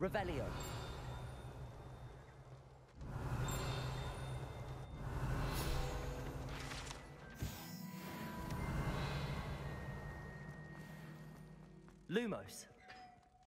Revelio. Lumos.